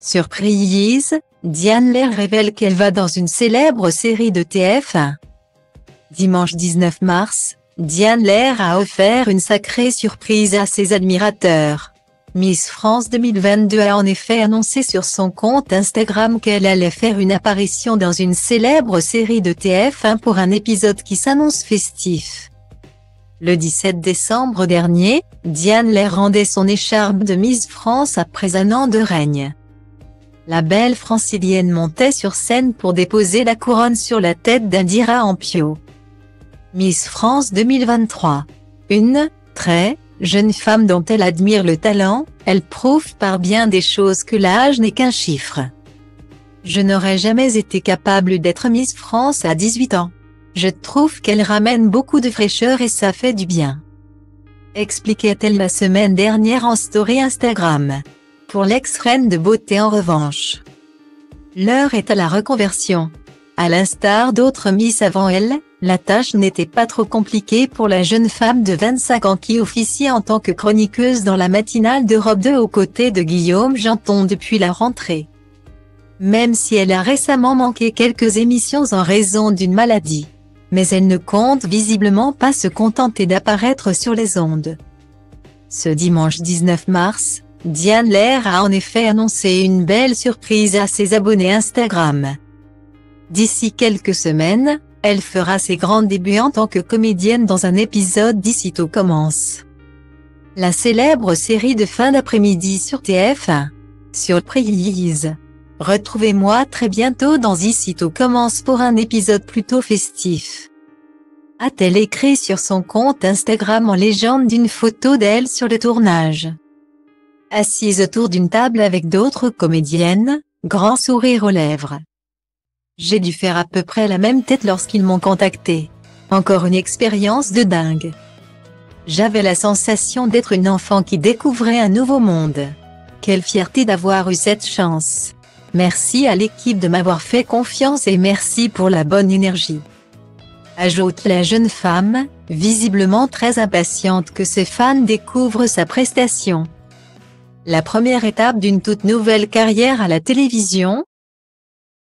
Surprise, Diane Lair révèle qu'elle va dans une célèbre série de TF1. Dimanche 19 mars, Diane Lair a offert une sacrée surprise à ses admirateurs. Miss France 2022 a en effet annoncé sur son compte Instagram qu'elle allait faire une apparition dans une célèbre série de TF1 pour un épisode qui s'annonce festif. Le 17 décembre dernier, Diane Lair rendait son écharpe de Miss France après un an de règne. La belle francilienne montait sur scène pour déposer la couronne sur la tête d'Indira Ampio. Miss France 2023. Une, très, jeune femme dont elle admire le talent, elle prouve par bien des choses que l'âge n'est qu'un chiffre. Je n'aurais jamais été capable d'être Miss France à 18 ans. Je trouve qu'elle ramène beaucoup de fraîcheur et ça fait du bien. Expliquait-elle la semaine dernière en story Instagram. Pour l'ex-reine de beauté en revanche. L'heure est à la reconversion. À l'instar d'autres Miss avant elle, la tâche n'était pas trop compliquée pour la jeune femme de 25 ans qui officie en tant que chroniqueuse dans la matinale d'Europe 2 aux côtés de Guillaume Janton depuis la rentrée. Même si elle a récemment manqué quelques émissions en raison d'une maladie mais elle ne compte visiblement pas se contenter d'apparaître sur les ondes. Ce dimanche 19 mars, Diane Lair a en effet annoncé une belle surprise à ses abonnés Instagram. D'ici quelques semaines, elle fera ses grands débuts en tant que comédienne dans un épisode d'Ici tout commence. La célèbre série de fin d'après-midi sur TF1. Surprise Retrouvez-moi très bientôt dans Ici tout commence pour un épisode plutôt festif. A-t-elle écrit sur son compte Instagram en légende d'une photo d'elle sur le tournage? Assise autour d'une table avec d'autres comédiennes, grand sourire aux lèvres. J'ai dû faire à peu près la même tête lorsqu'ils m'ont contacté. Encore une expérience de dingue. J'avais la sensation d'être une enfant qui découvrait un nouveau monde. Quelle fierté d'avoir eu cette chance. Merci à l'équipe de m'avoir fait confiance et merci pour la bonne énergie. Ajoute la jeune femme, visiblement très impatiente que ses fans découvrent sa prestation. La première étape d'une toute nouvelle carrière à la télévision,